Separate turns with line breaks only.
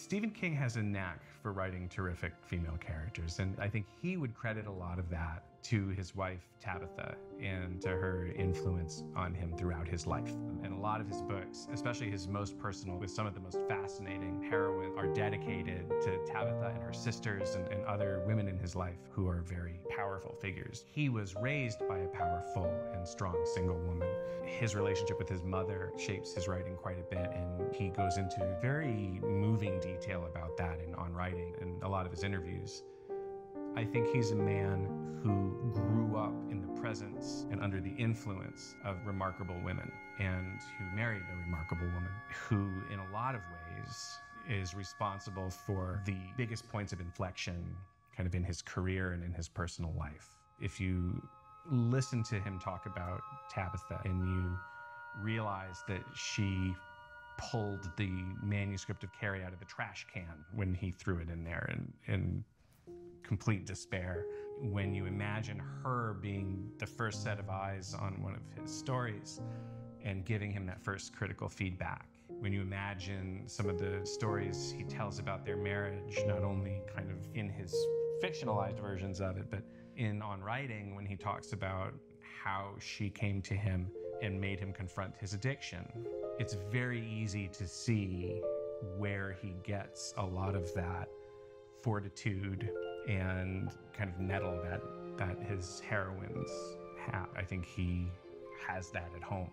Stephen King has a knack for writing terrific female characters, and I think he would credit a lot of that to his wife Tabitha and to her influence on him throughout his life. And a lot of his books, especially his most personal, with some of the most fascinating heroines, are dedicated to Tabitha and her sisters and, and other women in his life who are very powerful figures. He was raised by a powerful and strong single woman. His relationship with his mother shapes his writing quite a bit, and he goes into very moving detail about that in On Writing and a lot of his interviews. I think he's a man who grew up in the presence and under the influence of remarkable women and who married a remarkable woman who, in a lot of ways, is responsible for the biggest points of inflection kind of in his career and in his personal life. If you listen to him talk about Tabitha and you realize that she pulled the manuscript of Carrie out of the trash can when he threw it in there and, and complete despair. When you imagine her being the first set of eyes on one of his stories and giving him that first critical feedback. When you imagine some of the stories he tells about their marriage, not only kind of in his fictionalized versions of it, but in On Writing, when he talks about how she came to him and made him confront his addiction. It's very easy to see where he gets a lot of that fortitude and kind of nettle that that his heroines have. I think he has that at home.